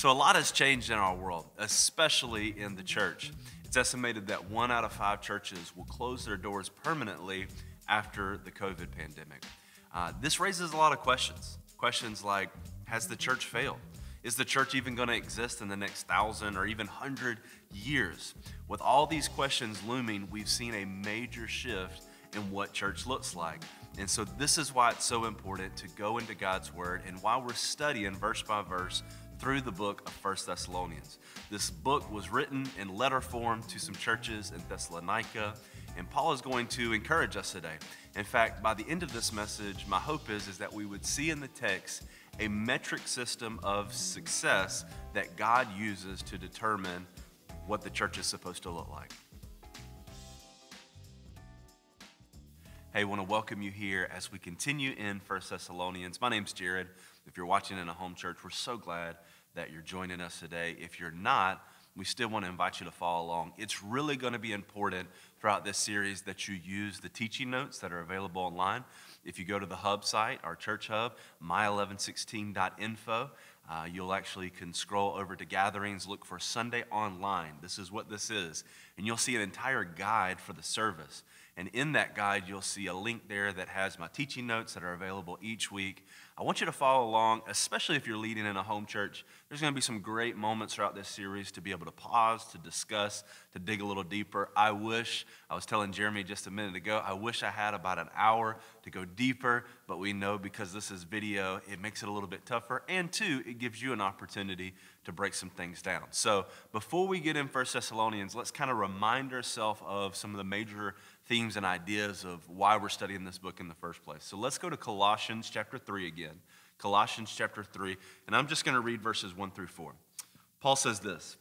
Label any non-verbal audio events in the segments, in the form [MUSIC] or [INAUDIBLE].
So, a lot has changed in our world, especially in the church. It's estimated that one out of five churches will close their doors permanently after the COVID pandemic. Uh, this raises a lot of questions. Questions like Has the church failed? Is the church even going to exist in the next thousand or even hundred years? With all these questions looming, we've seen a major shift in what church looks like. And so, this is why it's so important to go into God's Word and while we're studying verse by verse through the book of First Thessalonians. This book was written in letter form to some churches in Thessalonica, and Paul is going to encourage us today. In fact, by the end of this message, my hope is, is that we would see in the text a metric system of success that God uses to determine what the church is supposed to look like. Hey, I want to welcome you here as we continue in First Thessalonians. My name's Jared. If you're watching in a home church, we're so glad that you're joining us today. If you're not, we still want to invite you to follow along. It's really going to be important throughout this series that you use the teaching notes that are available online. If you go to the hub site, our church hub, my1116.info, uh, you'll actually can scroll over to gatherings, look for Sunday online. This is what this is. And you'll see an entire guide for the service. And in that guide, you'll see a link there that has my teaching notes that are available each week. I want you to follow along, especially if you're leading in a home church. There's going to be some great moments throughout this series to be able to pause, to discuss, to dig a little deeper. I wish, I was telling Jeremy just a minute ago, I wish I had about an hour to go deeper, but we know because this is video, it makes it a little bit tougher. And two, it gives you an opportunity to break some things down. So before we get in First Thessalonians, let's kind of remind ourselves of some of the major themes and ideas of why we're studying this book in the first place. So let's go to Colossians chapter 3 again. Colossians chapter 3, and I'm just going to read verses 1 through 4. Paul says this.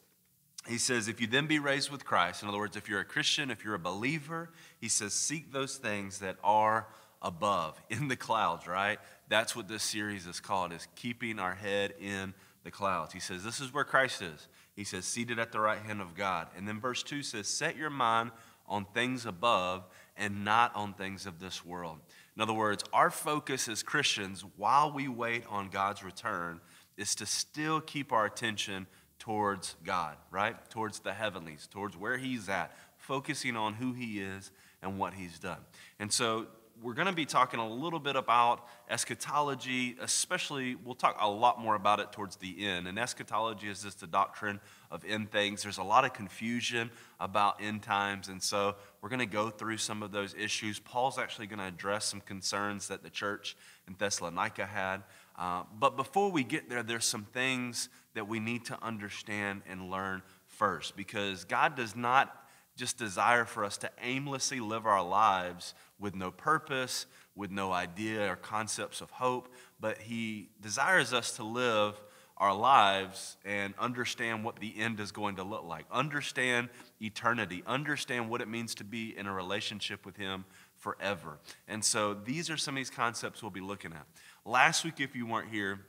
He says, If you then be raised with Christ, in other words, if you're a Christian, if you're a believer, he says, seek those things that are above, [LAUGHS] in the clouds, right? That's what this series is called, is keeping our head in the clouds. He says, This is where Christ is. He says, seated at the right hand of God. And then verse 2 says, Set your mind on things above and not on things of this world. In other words, our focus as Christians, while we wait on God's return, is to still keep our attention towards God, right? Towards the heavenlies, towards where He's at, focusing on who He is and what He's done. And so we're going to be talking a little bit about eschatology, especially, we'll talk a lot more about it towards the end. And eschatology is just the doctrine of end things. There's a lot of confusion about end times, and so we're going to go through some of those issues. Paul's actually going to address some concerns that the church in Thessalonica had. Uh, but before we get there, there's some things that we need to understand and learn first because God does not just desire for us to aimlessly live our lives with no purpose, with no idea or concepts of hope, but He desires us to live our lives and understand what the end is going to look like, understand eternity, understand what it means to be in a relationship with Him forever. And so these are some of these concepts we'll be looking at. Last week, if you weren't here,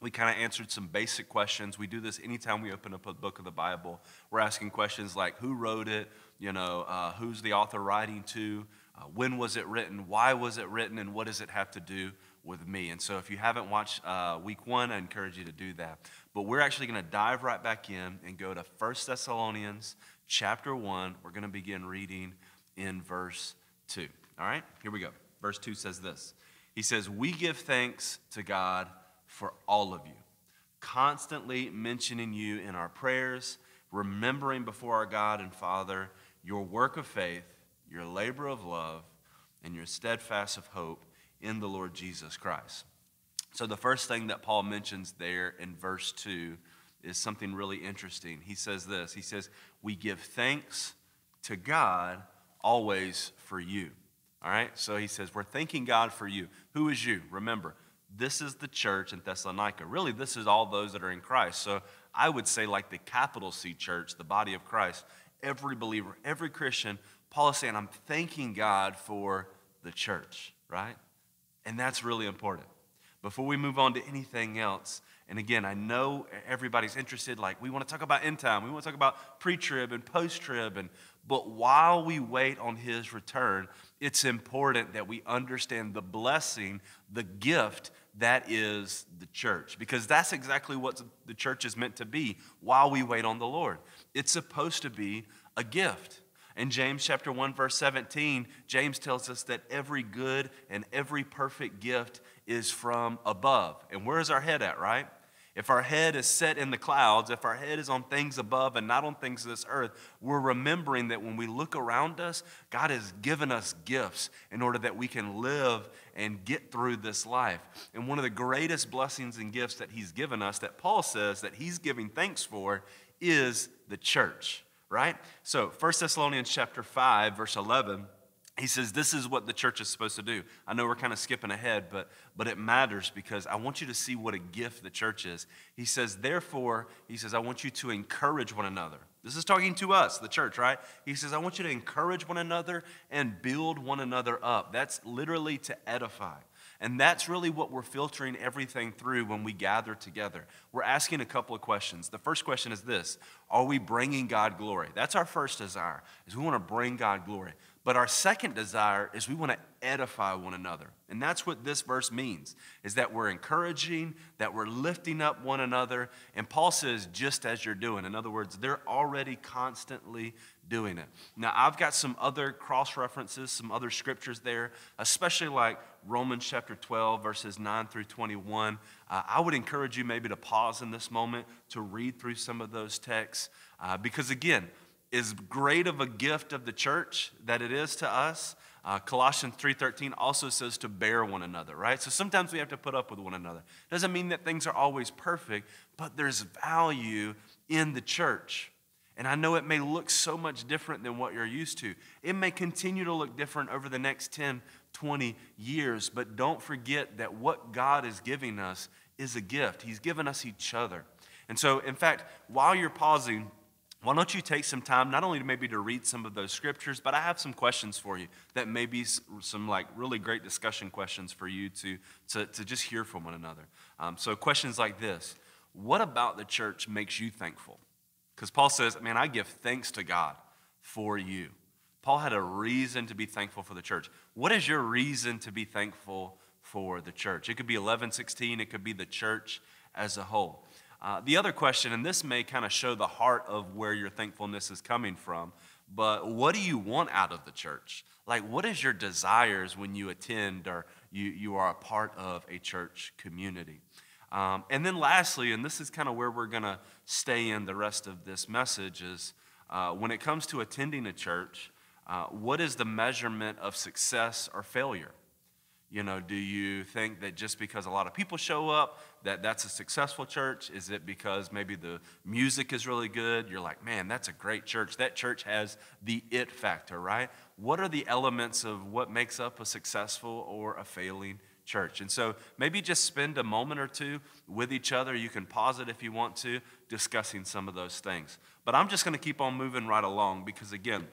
we kind of answered some basic questions. We do this anytime we open up a book of the Bible. We're asking questions like who wrote it, you know, uh, who's the author writing to, uh, when was it written, why was it written, and what does it have to do with me? And so if you haven't watched uh, week one, I encourage you to do that. But we're actually going to dive right back in and go to 1 Thessalonians chapter 1. We're going to begin reading in verse 2. All right, here we go. Verse 2 says this He says, We give thanks to God for all of you, constantly mentioning you in our prayers, remembering before our God and Father your work of faith, your labor of love, and your steadfast of hope in the Lord Jesus Christ. So, the first thing that Paul mentions there in verse 2 is something really interesting. He says this He says, We give thanks to God always for you. All right? So he says, We're thanking God for you. Who is you? Remember, this is the church in Thessalonica. Really, this is all those that are in Christ. So I would say, like the capital C church, the body of Christ, every believer, every Christian, Paul is saying, I'm thanking God for the church, right? And that's really important. Before we move on to anything else, and again, I know everybody's interested, like we want to talk about end time, we want to talk about pre-trib and post-trib, and but while we wait on his return, it's important that we understand the blessing, the gift that is the church. Because that's exactly what the church is meant to be while we wait on the Lord. It's supposed to be a gift. In James chapter 1 verse 17, James tells us that every good and every perfect gift is from above. And where is our head at, right? If our head is set in the clouds, if our head is on things above and not on things of this earth, we're remembering that when we look around us, God has given us gifts in order that we can live and get through this life. And one of the greatest blessings and gifts that He's given us, that Paul says that He's giving thanks for, is the church, right? So 1 Thessalonians chapter 5, verse 11 he says this is what the church is supposed to do i know we're kind of skipping ahead but but it matters because i want you to see what a gift the church is he says therefore he says i want you to encourage one another this is talking to us the church right he says i want you to encourage one another and build one another up that's literally to edify and that's really what we're filtering everything through when we gather together. We're asking a couple of questions. The first question is this Are we bringing God glory? That's our first desire, is we want to bring God glory. But our second desire is we want to edify one another. And that's what this verse means, is that we're encouraging, that we're lifting up one another. And Paul says, just as you're doing. In other words, they're already constantly doing it. Now, I've got some other cross references, some other scriptures there, especially like Romans chapter 12, verses 9 through 21. Uh, I would encourage you maybe to pause in this moment to read through some of those texts. Uh, because again, as great of a gift of the church that it is to us, uh, Colossians 3:13 also says to bear one another, right? So sometimes we have to put up with one another. Doesn't mean that things are always perfect, but there's value in the church. And I know it may look so much different than what you're used to. It may continue to look different over the next 10, 20 years, but don't forget that what God is giving us is a gift. He's given us each other. And so, in fact, while you're pausing, why don't you take some time not only to maybe to read some of those scriptures but i have some questions for you that may be some like really great discussion questions for you to, to, to just hear from one another. Um, so questions like this. What about the church makes you thankful? Because paul says man i give thanks to god for you. Paul had a reason to be thankful for the church. What is your reason to be thankful for the church? It could be 1116 it could be the church as a whole uh, the other question, and this may kind of show the heart of where your thankfulness is coming from, but what do you want out of the church? Like, what is your desires when you attend or you, you are a part of a church community? Um, and then, lastly, and this is kind of where we're going to stay in the rest of this message, is uh, when it comes to attending a church, uh, what is the measurement of success or failure? You know, do you think that just because a lot of people show up, that that's a successful church? Is it because maybe the music is really good? You're like, man, that's a great church. That church has the it factor, right? What are the elements of what makes up a successful or a failing church? And so maybe just spend a moment or two with each other. You can pause it if you want to, discussing some of those things. But I'm just going to keep on moving right along because, again,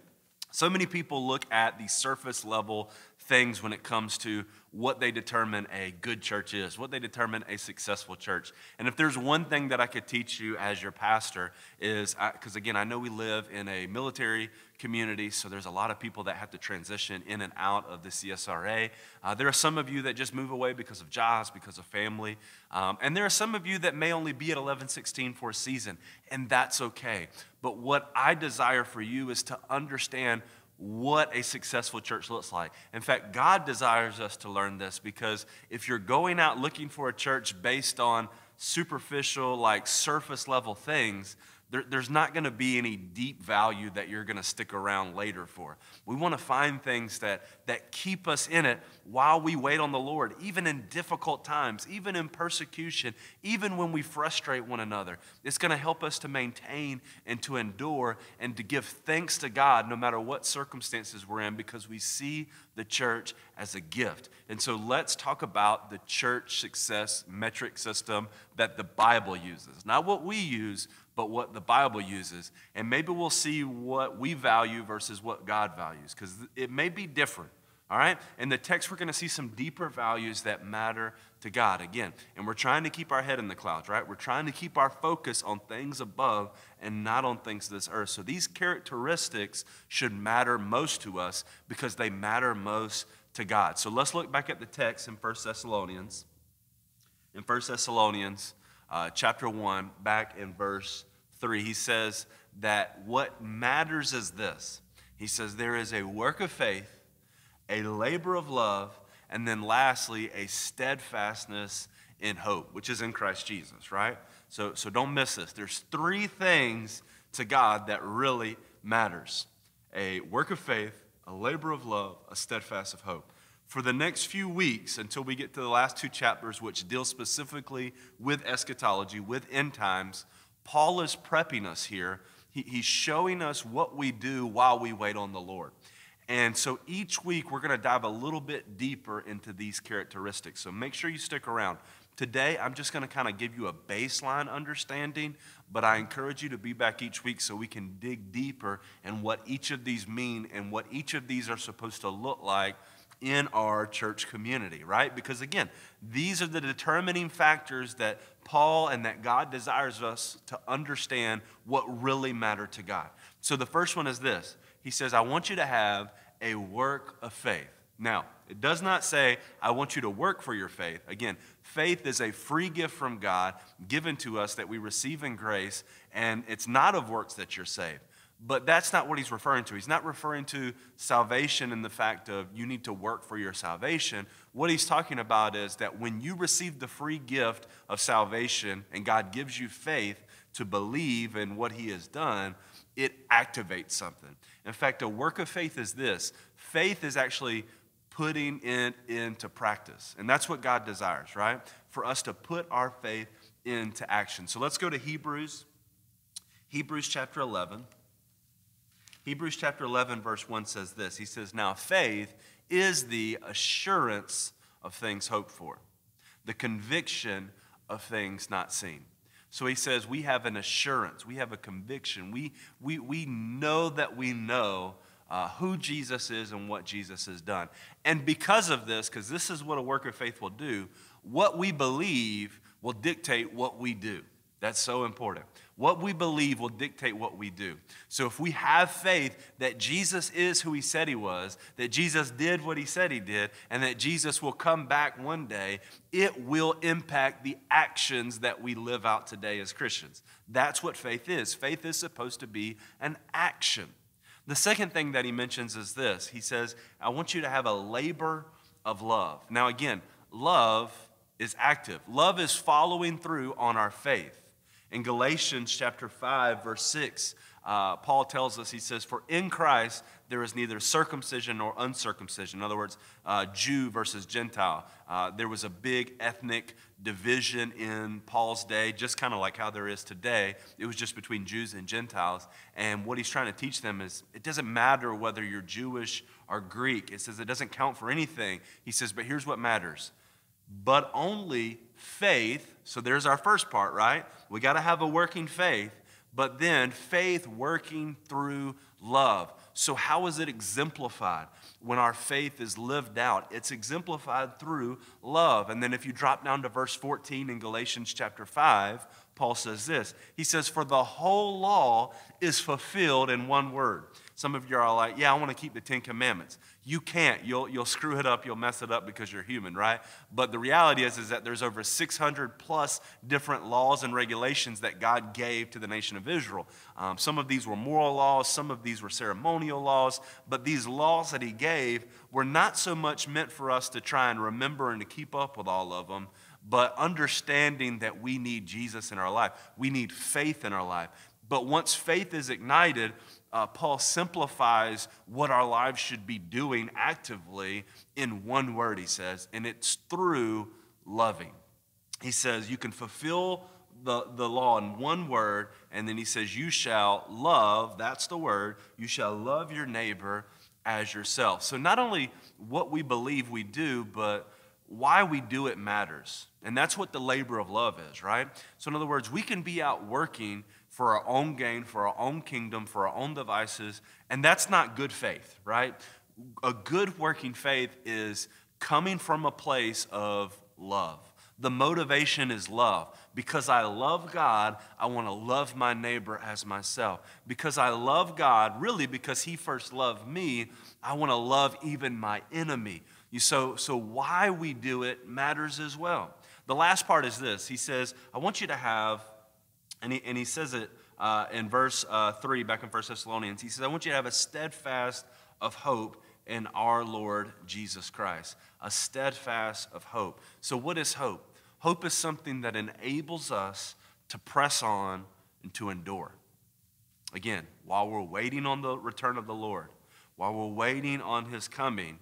so many people look at the surface level things when it comes to what they determine a good church is, what they determine a successful church. And if there's one thing that I could teach you as your pastor is because again, I know we live in a military community, so there's a lot of people that have to transition in and out of the CSRA. Uh, there are some of you that just move away because of jobs, because of family, um, and there are some of you that may only be at 1116 for a season, and that's okay. But what I desire for you is to understand what a successful church looks like. In fact, God desires us to learn this because if you're going out looking for a church based on superficial, like surface level things, there, there's not going to be any deep value that you're going to stick around later for. We want to find things that, that keep us in it while we wait on the Lord, even in difficult times, even in persecution, even when we frustrate one another. It's going to help us to maintain and to endure and to give thanks to God no matter what circumstances we're in because we see the church as a gift. And so let's talk about the church success metric system that the Bible uses, not what we use but what the Bible uses. And maybe we'll see what we value versus what God values, because it may be different. All right? In the text, we're going to see some deeper values that matter to God again. And we're trying to keep our head in the clouds, right? We're trying to keep our focus on things above and not on things of this earth. So these characteristics should matter most to us because they matter most to God. So let's look back at the text in 1 Thessalonians. In 1 Thessalonians uh, chapter 1, back in verse 3, he says that what matters is this. He says, There is a work of faith, a labor of love, and then lastly, a steadfastness in hope, which is in Christ Jesus, right? So, so don't miss this. There's three things to God that really matters a work of faith, a labor of love, a steadfast of hope. For the next few weeks, until we get to the last two chapters, which deal specifically with eschatology, with end times, Paul is prepping us here. He, he's showing us what we do while we wait on the Lord. And so each week, we're going to dive a little bit deeper into these characteristics. So make sure you stick around. Today, I'm just going to kind of give you a baseline understanding, but I encourage you to be back each week so we can dig deeper in what each of these mean and what each of these are supposed to look like in our church community, right? Because again, these are the determining factors that Paul and that God desires us to understand what really matter to God. So the first one is this He says, I want you to have a work of faith. Now, it does not say, I want you to work for your faith. Again, faith is a free gift from God given to us that we receive in grace, and it's not of works that you're saved. But that's not what he's referring to. He's not referring to salvation in the fact of you need to work for your salvation. What he's talking about is that when you receive the free gift of salvation and God gives you faith to believe in what he has done, it activates something. In fact, a work of faith is this faith is actually putting it into practice. And that's what God desires, right? For us to put our faith into action. So let's go to Hebrews, Hebrews chapter 11. Hebrews chapter 11, verse 1 says this He says, Now faith is the assurance of things hoped for, the conviction of things not seen. So he says, We have an assurance, we have a conviction, we, we, we know that we know uh, who Jesus is and what Jesus has done. And because of this, because this is what a work of faith will do, what we believe will dictate what we do. That's so important. What we believe will dictate what we do. So if we have faith that Jesus is who he said he was, that Jesus did what he said he did, and that Jesus will come back one day, it will impact the actions that we live out today as Christians. That's what faith is. Faith is supposed to be an action. The second thing that he mentions is this he says, I want you to have a labor of love. Now, again, love is active, love is following through on our faith. In Galatians chapter 5, verse 6, uh, Paul tells us, he says, For in Christ there is neither circumcision nor uncircumcision. In other words, uh, Jew versus Gentile. Uh, there was a big ethnic division in Paul's day, just kind of like how there is today. It was just between Jews and Gentiles. And what he's trying to teach them is it doesn't matter whether you're Jewish or Greek. It says it doesn't count for anything. He says, but here's what matters. But only faith, so there's our first part, right? We got to have a working faith, but then faith working through love. So, how is it exemplified when our faith is lived out? It's exemplified through love. And then, if you drop down to verse 14 in Galatians chapter 5, Paul says this He says, For the whole law is fulfilled in one word. Some of you are like, Yeah, I want to keep the Ten Commandments. You can't. You'll, you'll screw it up, you'll mess it up because you're human, right? But the reality is, is that there's over 600 plus different laws and regulations that God gave to the nation of Israel. Um, some of these were moral laws, some of these were ceremonial laws, but these laws that He gave were not so much meant for us to try and remember and to keep up with all of them but understanding that we need Jesus in our life. We need faith in our life. But once faith is ignited, uh, Paul simplifies what our lives should be doing actively in one word, he says, and it's through loving. He says, You can fulfill the, the law in one word, and then he says, You shall love, that's the word, you shall love your neighbor as yourself. So not only what we believe we do, but why we do it matters. And that's what the labor of love is, right? So, in other words, we can be out working for our own gain, for our own kingdom, for our own devices, and that's not good faith, right? A good working faith is coming from a place of love. The motivation is love. Because I love God, I want to love my neighbor as myself. Because I love God, really because He first loved me, I want to love even my enemy. You, so, so why we do it matters as well. the last part is this He says, I want you to have, and he, and he says it uh, in verse uh, 3 back in 1 Thessalonians. He says, I want you to have a steadfast of hope in our Lord Jesus Christ. A steadfast of hope. So, what is hope? Hope is something that enables us to press on and to endure. Again, while we're waiting on the return of the Lord, while we're waiting on his coming,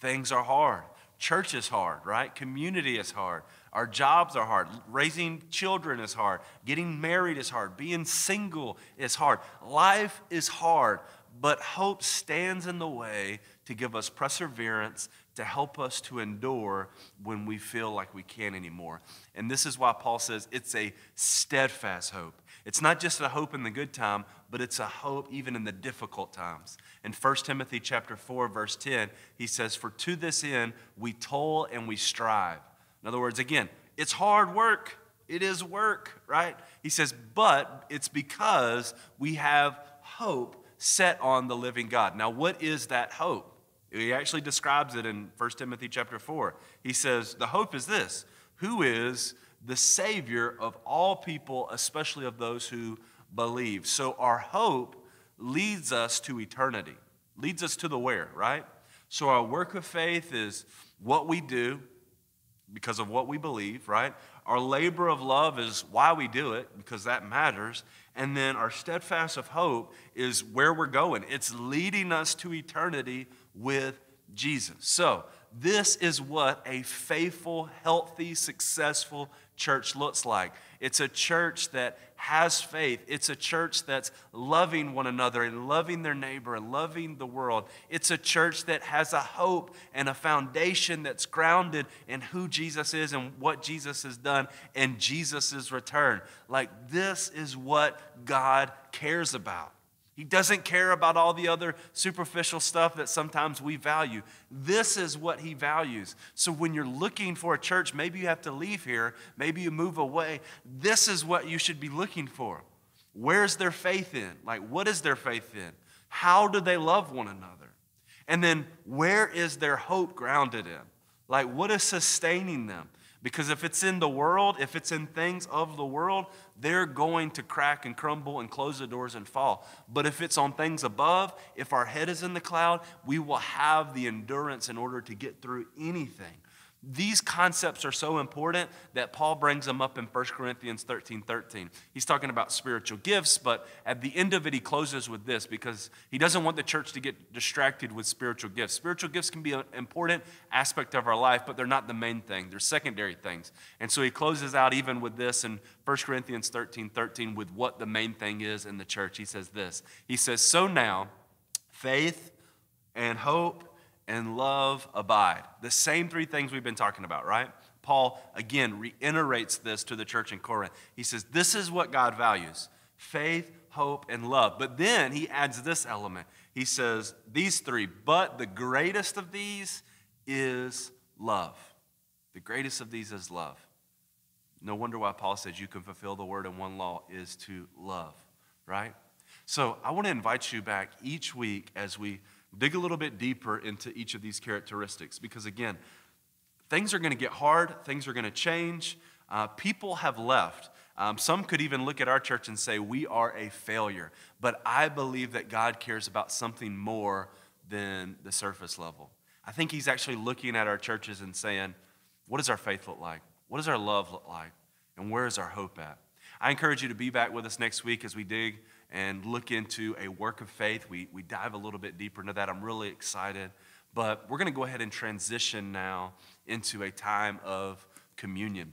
things are hard. Church is hard, right? Community is hard. Our jobs are hard. Raising children is hard. Getting married is hard. Being single is hard. Life is hard, but hope stands in the way to give us perseverance, to help us to endure when we feel like we can't anymore. And this is why Paul says it's a steadfast hope. It's not just a hope in the good time, but it's a hope even in the difficult times. In 1 Timothy chapter 4 verse 10, he says, "For to this end we toil and we strive." In other words, again, it's hard work. It is work, right? He says, "But it's because we have hope set on the living God." Now, what is that hope? He actually describes it in 1 Timothy chapter 4. He says, The hope is this who is the Savior of all people, especially of those who believe. So our hope leads us to eternity, leads us to the where, right? So our work of faith is what we do because of what we believe, right? Our labor of love is why we do it, because that matters. And then our steadfast of hope is where we're going. It's leading us to eternity with Jesus. So, this is what a faithful, healthy, successful church looks like. It's a church that has faith. It's a church that's loving one another and loving their neighbor and loving the world. It's a church that has a hope and a foundation that's grounded in who Jesus is and what Jesus has done and Jesus' return. Like, this is what God cares about. He doesn't care about all the other superficial stuff that sometimes we value. This is what he values. So when you're looking for a church, maybe you have to leave here, maybe you move away. This is what you should be looking for. Where's their faith in? Like, what is their faith in? How do they love one another? And then, where is their hope grounded in? Like, what is sustaining them? Because if it's in the world, if it's in things of the world, they're going to crack and crumble and close the doors and fall. But if it's on things above, if our head is in the cloud, we will have the endurance in order to get through anything. These concepts are so important that Paul brings them up in 1 Corinthians 13 13. He's talking about spiritual gifts, but at the end of it, he closes with this because he doesn't want the church to get distracted with spiritual gifts. Spiritual gifts can be an important aspect of our life, but they're not the main thing, they're secondary things. And so he closes out even with this in 1 Corinthians 13 13 with what the main thing is in the church. He says this He says, So now, faith and hope and love abide. The same three things we've been talking about, right? Paul again reiterates this to the church in Corinth. He says, This is what God values faith, hope, and love. But then he adds this element. He says, These three, but the greatest of these is love. The greatest of these is love. No wonder why Paul says you can fulfill the word in one law is to love, right? So I want to invite you back each week as we dig a little bit deeper into each of these characteristics because, again, things are going to get hard, things are going to change. Uh, people have left. Um, some could even look at our church and say, We are a failure. But I believe that God cares about something more than the surface level. I think He's actually looking at our churches and saying, What does our faith look like? What does our love look like? And where is our hope at? I encourage you to be back with us next week as we dig and look into a work of faith. We, we dive a little bit deeper into that. I'm really excited. But we're going to go ahead and transition now into a time of communion.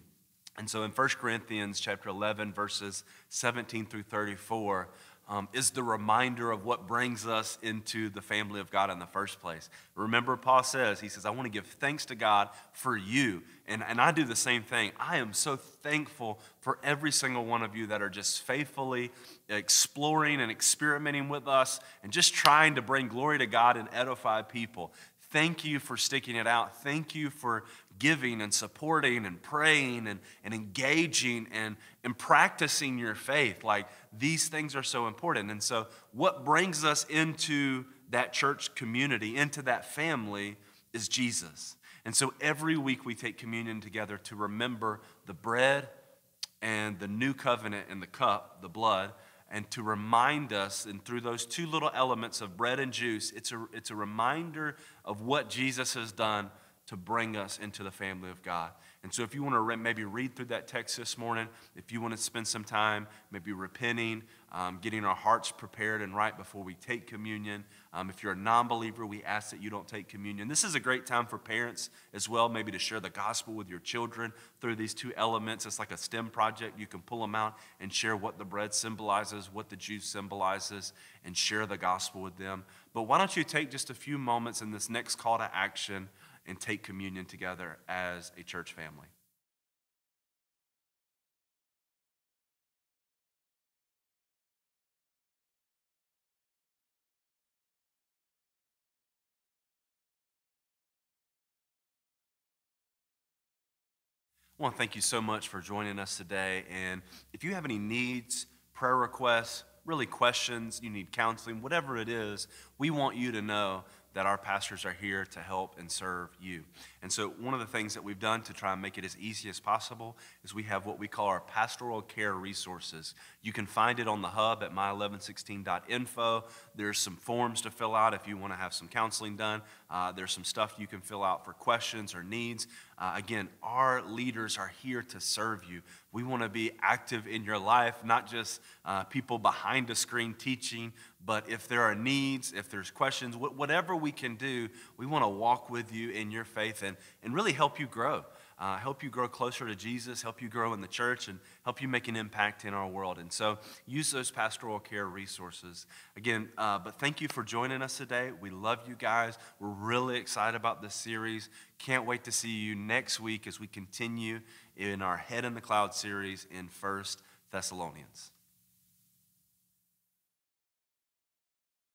And so in 1 Corinthians chapter 11, verses 17 through 34, um, is the reminder of what brings us into the family of God in the first place. Remember, Paul says, he says, I want to give thanks to God for you. And, and I do the same thing. I am so thankful for every single one of you that are just faithfully exploring and experimenting with us and just trying to bring glory to God and edify people. Thank you for sticking it out. Thank you for giving and supporting and praying and, and engaging and, and practicing your faith. Like these things are so important. And so, what brings us into that church community, into that family, is Jesus. And so every week we take communion together to remember the bread and the new covenant and the cup, the blood, and to remind us, and through those two little elements of bread and juice, it's a, it's a reminder of what Jesus has done to bring us into the family of God. And so, if you want to maybe read through that text this morning, if you want to spend some time maybe repenting, um, getting our hearts prepared and right before we take communion, um, if you're a non believer, we ask that you don't take communion. This is a great time for parents as well, maybe to share the gospel with your children through these two elements. It's like a STEM project. You can pull them out and share what the bread symbolizes, what the juice symbolizes, and share the gospel with them. But why don't you take just a few moments in this next call to action? And take communion together as a church family. I want to thank you so much for joining us today. And if you have any needs, prayer requests, really questions, you need counseling, whatever it is, we want you to know that our pastors are here to help and serve you. And so, one of the things that we've done to try and make it as easy as possible is we have what we call our pastoral care resources. You can find it on the hub at my1116.info. There's some forms to fill out if you want to have some counseling done. Uh, there's some stuff you can fill out for questions or needs. Uh, again, our leaders are here to serve you. We want to be active in your life, not just uh, people behind a screen teaching, but if there are needs, if there's questions, whatever we can do, we want to walk with you in your faith and, and really help you grow. Uh, help you grow closer to Jesus, help you grow in the church, and help you make an impact in our world. And so use those pastoral care resources. Again, uh, but thank you for joining us today. We love you guys. We're really excited about this series. Can't wait to see you next week as we continue in our Head in the Cloud series in First Thessalonians.